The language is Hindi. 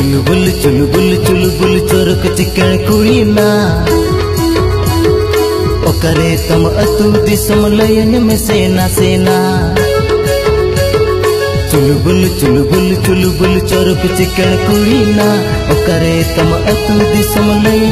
चुलबुल चुलबुल चुलबुल चोरक चिकन कुड़ी ना। ओकरे तम अतु दिसम लयन में सेना सेना। चुलबुल चुलबुल चुलबुल चोरक चिकन कुड़ी ना। ओकरे तम अतु दिसम लयन